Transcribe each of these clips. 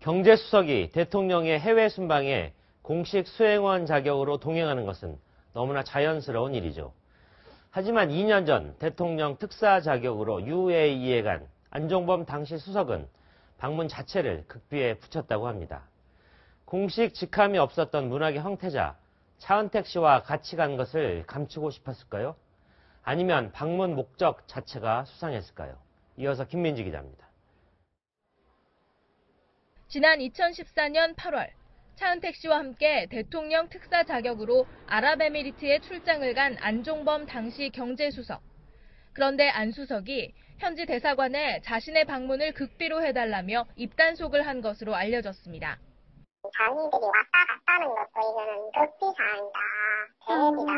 경제수석이 대통령의 해외 순방에 공식 수행원 자격으로 동행하는 것은 너무나 자연스러운 일이죠. 하지만 2년 전 대통령 특사 자격으로 UAE에 간 안종범 당시 수석은 방문 자체를 극비에 붙였다고 합니다. 공식 직함이 없었던 문학의 황태자 차은택 씨와 같이 간 것을 감추고 싶었을까요? 아니면 방문 목적 자체가 수상했을까요? 이어서 김민지 기자입니다. 지난 2014년 8월 차은택 씨와 함께 대통령 특사 자격으로 아랍에미리트에 출장을 간 안종범 당시 경제수석. 그런데 안 수석이 현지 대사관에 자신의 방문을 극비로 해달라며 입단속을 한 것으로 알려졌습니다. 자기들이 왔다 갔다는 것도 이거는 극비 사항이다. 계획이다.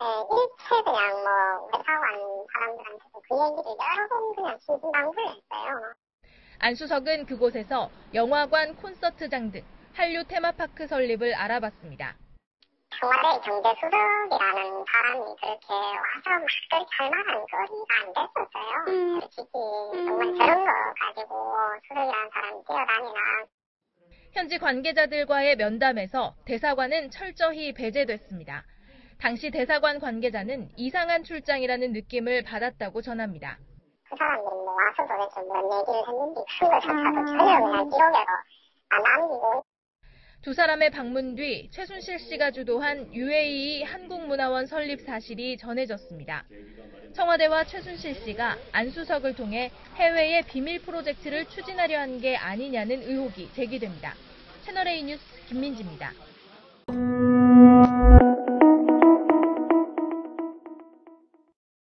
네, 일체 그냥 뭐 회사관 사람들한테도 그 얘기를 여러 번 그냥 신신당부를 했어요. 안 수석은 그곳에서 영화관, 콘서트장 등 한류 테마파크 설립을 알아봤습니다. 청와대 경제 수석이라는 사람이 그렇게 와서 막 그렇게 할 만한 거리가 안 됐었어요. 솔직히 정말 저런 거 가지고 수석이라는 사람이 뛰어다니나 현지 관계자들과의 면담에서 대사관은 철저히 배제됐습니다. 당시 대사관 관계자는 이상한 출장이라는 느낌을 받았다고 전합니다. 그 사람들이 뭐 와서 도대체 뭔 얘기를 했는지 그거 자체도 전혀 그냥 기록에도 안 남기고 두 사람의 방문 뒤 최순실 씨가 주도한 UAE 한국문화원 설립 사실이 전해졌습니다. 청와대와 최순실 씨가 안 수석을 통해 해외의 비밀 프로젝트를 추진하려 한 게 아니냐는 의혹이 제기됩니다. 채널A 뉴스 김민지입니다.